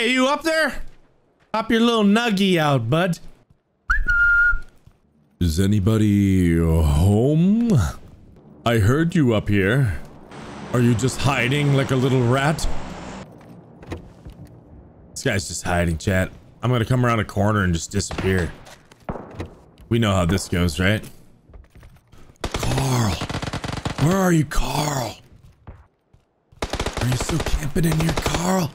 Hey, you up there? Pop your little nuggy out, bud. Is anybody home? I heard you up here. Are you just hiding like a little rat? This guy's just hiding, chat. I'm gonna come around a corner and just disappear. We know how this goes, right? Carl. Where are you, Carl? Are you still camping in here, Carl?